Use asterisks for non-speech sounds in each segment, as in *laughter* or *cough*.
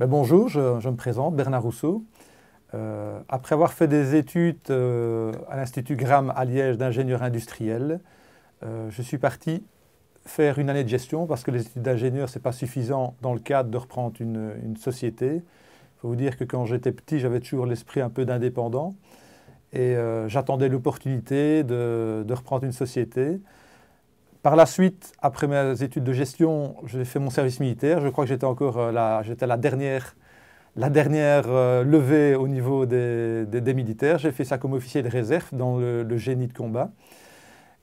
Ben, bonjour, je, me présente, Bernard Rousseau. Euh, après avoir fait des études euh, à l'Institut Gram à Liège d'ingénieur industriel, euh, je suis parti faire une année de gestion parce que les études d'ingénieur, ce n'est pas suffisant dans le cadre de reprendre une, société. Il faut vous dire que quand j'étais petit, j'avais toujours l'esprit un peu d'indépendant et j'attendais l'opportunité de, reprendre une société. Par la suite, après mes études de gestion, j'ai fait mon service militaire. Je crois que j'étais encore euh, la, j'étais la dernière, la dernière euh, levée au niveau des, militaires. J'ai fait ça comme officier de réserve dans le, génie de combat.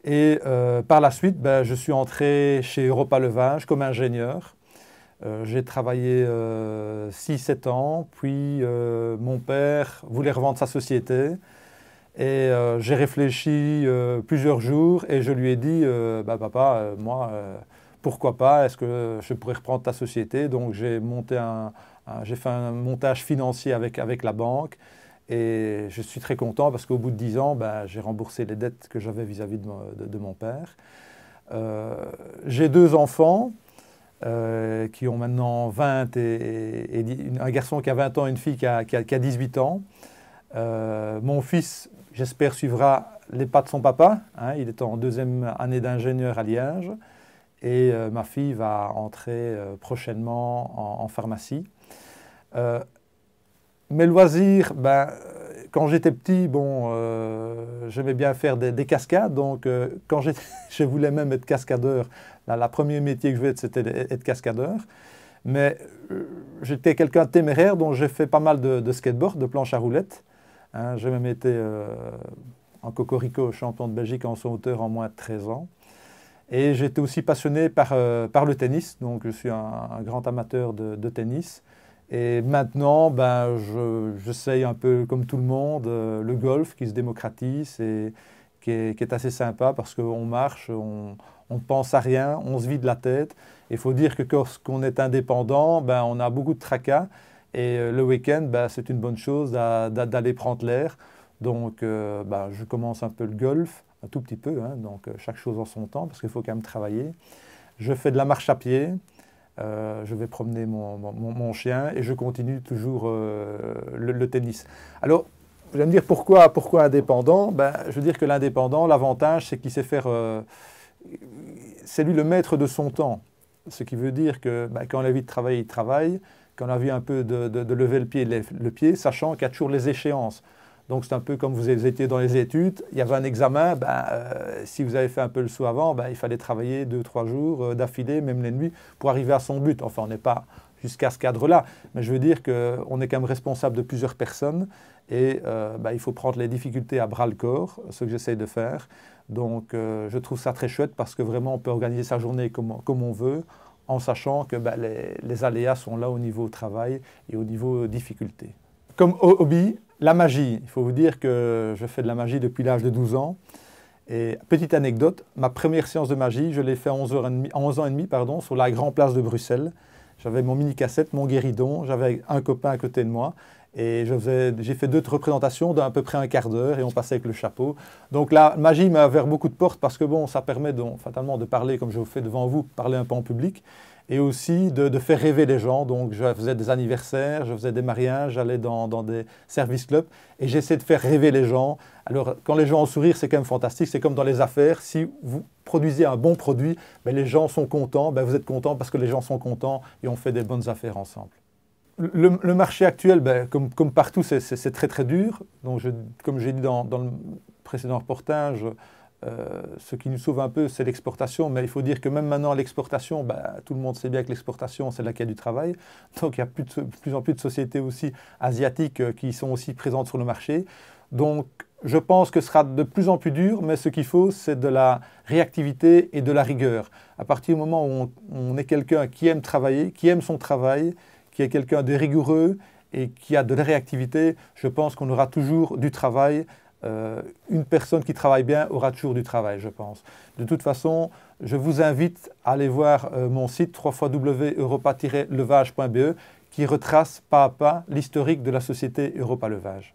Et euh, par la suite, ben, je suis entré chez Europa Levage comme ingénieur. j'ai travaillé 6-7 ans, puis mon père voulait revendre sa société. Et euh, j'ai réfléchi euh, plusieurs jours et je lui ai dit, euh, bah, papa, moi, pourquoi pas, est-ce que je pourrais reprendre ta société? Donc j'ai monté un, j'ai fait un montage financier avec, avec la banque et je suis très content parce qu'au bout de 10 ans, bah, j'ai remboursé les dettes que j'avais vis-à-vis de, mon père. j'ai deux enfants. qui ont maintenant 20 et, un garçon qui a 20 ans et une fille qui a, qui a 18 ans. mon fils j'espère, suivra les pas de son papa. Hein. il est en deuxième année d'ingénieur à Liège. Et euh, ma fille va entrer euh, prochainement en, pharmacie. Euh, mes loisirs, ben, quand j'étais petit, bon, j'aimais bien faire des, cascades. Donc, quand *laughs* je voulais même être cascadeur, la, la premier métier que je voulais, c'était être cascadeur. Mais j'étais quelqu'un de téméraire, donc j'ai fait pas mal de, de skateboard, de planches à roulettes. Hein, j'ai même été euh, en cocorico champion de Belgique en son hauteur en moins de 13 ans. Et j'étais aussi passionné par, euh, par, le tennis, donc je suis un, grand amateur de, tennis. Et maintenant, ben, j'essaye un peu comme tout le monde euh, le golf qui se démocratise et qui est, assez sympa parce qu'on marche, on ne pense à rien, on se vide la tête. Il faut dire que lorsqu'on est indépendant, ben, on a beaucoup de tracas. Et euh, le week-end, bah, c'est une bonne chose d'aller prendre l'air. Donc, euh, bah, je commence un peu le golf, un tout petit peu, hein, donc euh, chaque chose en son temps, parce qu'il faut quand même travailler. Je fais de la marche à pied, je vais promener mon, chien et je continue toujours le, tennis. Alors, vous allez me dire pourquoi, pourquoi indépendant? Ben, Je veux dire que l'indépendant, l'avantage, c'est qu'il sait faire. c'est lui le maître de son temps. Ce qui veut dire que ben, quand il a envie de travailler, il travaille qu'on a vu un peu de, lever le pied, le pied, sachant qu'il y a toujours les échéances. Donc c'est un peu comme vous étiez dans les études, il y avait un examen, ben, euh, si vous avez fait un peu le saut avant, ben, il fallait travailler deux, trois jours euh, d'affilée, même les nuits, pour arriver à son but. Enfin, on n'est pas jusqu'à ce cadre-là, mais je veux dire qu'on est quand même responsable de plusieurs personnes et euh, ben, il faut prendre les difficultés à bras le corps, ce que j'essaie de faire. Donc je trouve ça très chouette parce que vraiment on peut organiser sa journée comme on veut en sachant que ben, les, aléas sont là au niveau travail et au niveau difficulté. Comme hobby, la magie. Il faut vous dire que je fais de la magie depuis l'âge de 12 ans. Et petite anecdote, ma première séance de magie, je l'ai fait à 11, ans et demi pardon, sur la Grand Place de Bruxelles. J'avais mon mini-cassette, mon guéridon, j'avais un copain à côté de moi. Et j'ai fait deux représentations d'à peu près un quart d'heure et on passait avec le chapeau. Donc la magie m'a ouvert beaucoup de portes parce que bon, ça permet fatalement de parler comme je vous fais devant vous, parler un peu en public et aussi de, faire rêver les gens. Donc je faisais des anniversaires, je faisais des mariages, j'allais dans, des service clubs et j'essaie de faire rêver les gens. Alors quand les gens ont sourire, c'est quand même fantastique. C'est comme dans les affaires, si vous produisez un bon produit, ben, les gens sont contents, ben, vous êtes contents parce que les gens sont contents et on fait des bonnes affaires ensemble. Le, marché actuel, ben, comme, partout, c'est très très dur. Donc, comme j'ai dit dans, le précédent reportage, euh, ce qui nous sauve un peu, c'est l'exportation. Mais il faut dire que même maintenant, l'exportation, ben, tout le monde sait bien que l'exportation, c'est là qu'il y a du travail. Donc, il y a plus, de, plus en plus de sociétés aussi asiatiques euh, qui sont aussi présentes sur le marché. Donc, je pense que ce sera de plus en plus dur, mais ce qu'il faut, c'est de la réactivité et de la rigueur. À partir du moment où on est quelqu'un qui aime travailler, qui aime son travail, qui est quelqu'un de rigoureux et qui a de la réactivité, je pense qu'on aura toujours du travail. Euh, une personne qui travaille bien aura toujours du travail, je pense. De toute façon, je vous invite à aller voir euh, mon site www.europa-levage.be qui retrace pas à pas l'historique de la société Europa Levage.